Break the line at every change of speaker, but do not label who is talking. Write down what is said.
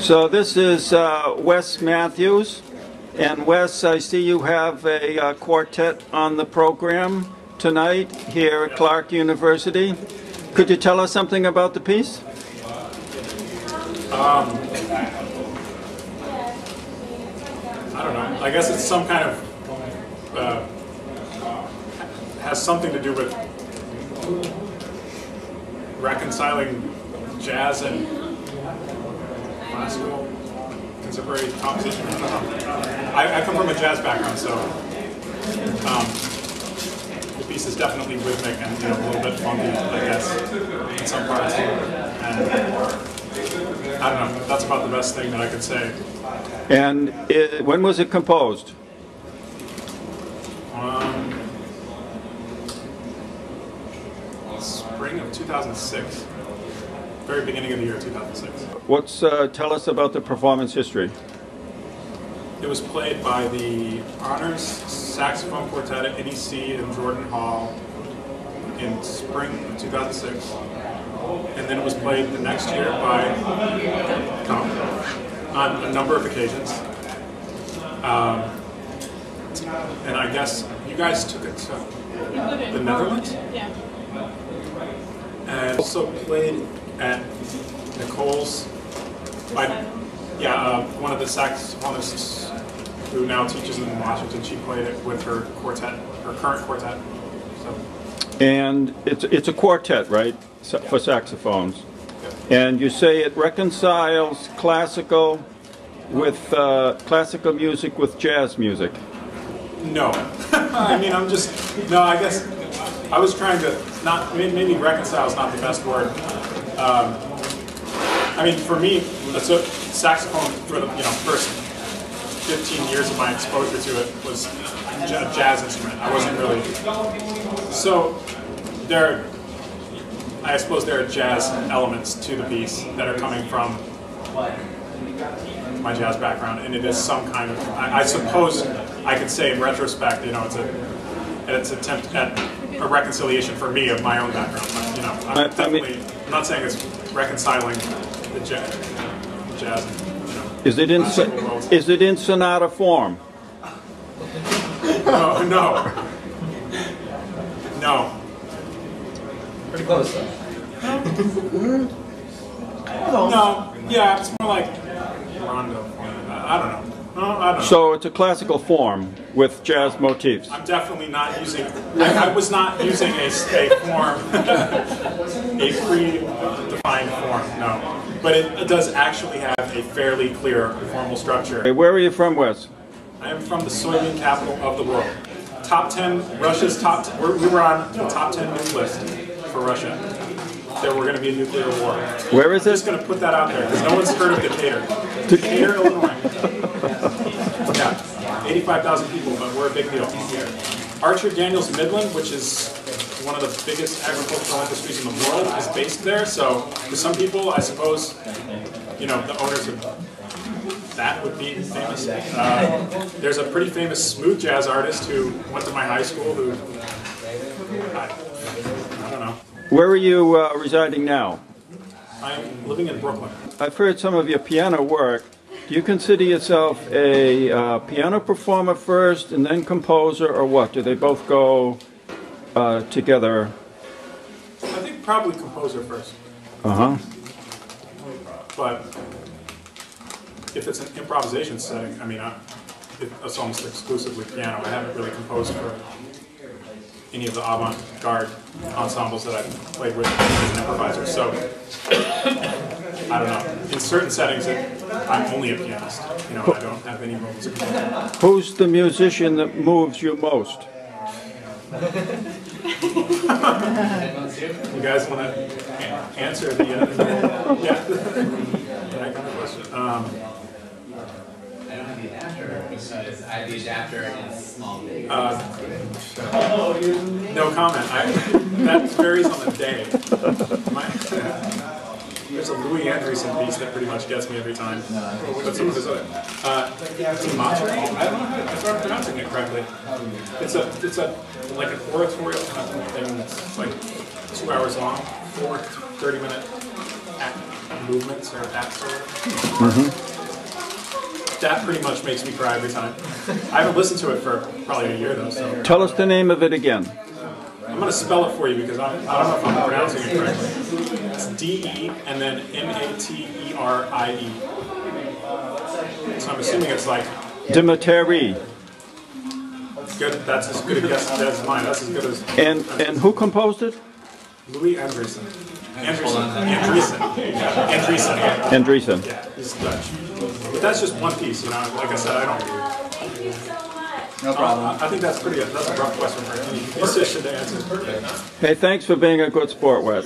So this is uh, Wes Matthews. And Wes, I see you have a uh, quartet on the program tonight here at Clark University. Could you tell us something about the piece?
I don't know. I guess it's some kind of uh, has something to do with reconciling jazz and classical contemporary composition. I. I, I come from a jazz background, so um, the piece is definitely rhythmic and you know, a little bit funky, I guess, in some parts. And I don't know. That's about the best thing that I could say.
And it, when was it composed?
Um, spring of 2006. Very beginning of the year 2006.
What's uh, tell us about the performance history?
It was played by the Honors Saxophone Quartet at NEC in Jordan Hall in spring of 2006. And then it was played the next year by Tom on a number of occasions. Um, and I guess you guys took it to the Netherlands?
Yeah.
and also played at Nicole's. By, yeah, uh, one of the saxophonists who now teaches in Washington. She played it with her quartet, her current quartet. So
And it's it's a quartet, right, sa- for saxophones. And you say it reconciles classical with uh, classical music with jazz music.
no, I mean I'm just no. I guess I was trying to not maybe reconcile is not the best word. Um, I mean for me, so saxophone for the you know first 15 years of my exposure to it was a jazz instrument. I wasn't really So there, I suppose there are jazz elements to the piece that are coming from my jazz background, and it is some kind of. I, I suppose I could say in retrospect, you know, it's a it's an attempt at a reconciliation for me of my own background. But, you know, I'm
I- I mean-
definitely. I'm not saying it's reconciling the jazz. Jazz. You know.
Is it in so- is it in sonata form?
No, no, no.
Pretty close though.
No, yeah, it's more like rondo. I I don't know. No, I don't know.
So it's a classical form with jazz motifs.
I'm definitely not using. I, I was not using a, a form, a pre-defined form. No, but it, it does actually have a fairly clear formal structure.
Hey, Where are you from, Wes?
I am from the soybean capital of the world. Top 10, Russia's top, t- we're, we were on the top 10 news list for Russia. There were going to be a nuclear war.
Where is
I'm just going to put that out there because no one's heard of Decatur. Decatur, Illinois. Yeah, 85,000 people, but we're a big deal. Archer Daniels Midland, which is one of the biggest agricultural industries in the world, is based there. So for some people, I suppose, you know, the owners of that would be famous. Uh, there's a pretty famous smooth jazz artist who went to my high school who, I, I don't know.
Where are you uh, residing now?
I'm living in Brooklyn.
I've heard some of your piano work. Do you consider yourself a uh, piano performer first and then composer, or what? Do they both go uh, together?
I think probably composer first,
Uh huh.
but if it's an improvisation setting, I mean, I, it, it's almost exclusively piano. I haven't really composed for any of the avant-garde ensembles that I've played with as an improviser. So I don't know. In certain settings, it, I'm only a pianist. You know, I don't have any composure.
Who's the musician that moves you most?
You guys want to answer the, uh, yeah, that kind of question? Um,
I don't have the adapter because I have the adapter in small big.
no comment. I, that varies on the day. My, there's a Louis Andriessen piece that pretty much gets me every time. But some of his other, uh? I don't know how if I'm pronouncing it correctly. It's a, it's a, like an oratorial kind of thing that's like two hours long, four 30 minute act, movements or apps or whatever. That pretty much makes me cry every time. I haven't listened to it for probably a year though, so
Tell us the name of it again.
I'm gonna spell it for you because I, I don't know if I'm pronouncing it correctly. It's D E and then M A T E R I E. So I'm assuming it's like
Dimitri.
good. That's as good a guess as mine. That's as good as
And, and who composed it?
Louis Andriessen. Andriessen. Andriessen. Andriessen.
Andreessen.
Yeah, he's Dutch. But that's just one piece, you know. Like I said, I don't.
No problem.
I think that's pretty. That's a rough question for any musician to answer.
Hey, thanks for being a good sport, Wes.